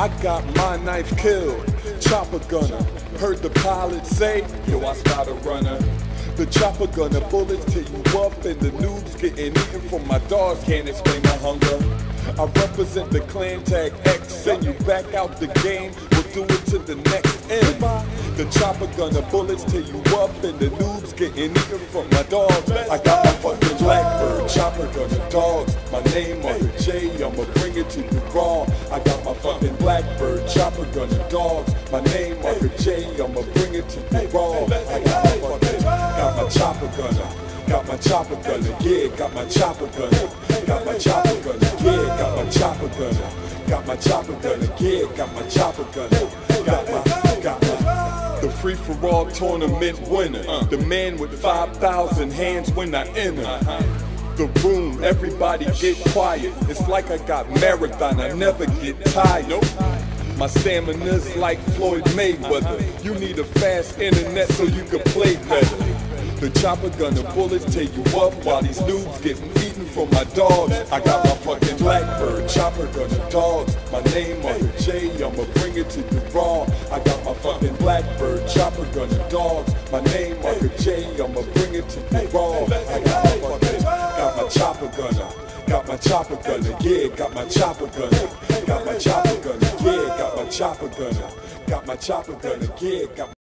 I got my knife killed, chopper gunner. Heard the pilot say, yo, I start a runner. The chopper gunner bullets tear you up and the noobs getting eaten from my dogs can't explain my hunger. I represent the clan tag X, send you back out the game, we'll do it to the next end. The chopper gunner bullets tear you up and the noobs getting eaten from my dogs. I got my fucking blackbird, chopper gunner dogs. My name on the J, I'ma bring it to you raw. I got my fucking blackbird, chopper gunner dogs. My name on J, I'ma bring it to you raw. I got my fucking, got my chopper gunner. Uh, got my chopper gunner, uh, yeah, got my chopper gunner. Uh, got my chopper gunner, yeah, got my chopper gunner. Got my chopper gunner, yeah, got my chopper gunner. Got my, got my. The free for all tournament winner. Uh-huh. The man with 5,000 hands when I enter. Uh-huh. The room, everybody get quiet. It's like I got marathon, I never get tired. My stamina's like Floyd Mayweather. You need a fast internet so you can play better. The chopper gunner bullets take you up while these noobs getting eaten from my dogs. I got my fucking blackbird, chopper gunner dogs. My name on the J, I'ma bring it to you raw. I got my fucking blackbird, chopper gunner dogs. My name on the J, I'ma bring it to you raw. I got my fucking, got my chopper gunner. Got my chopper gunner, yeah, got my chopper gunner. Got my chopper gunner, yeah, got my chopper gunner. Got my chopper gunner, yeah, got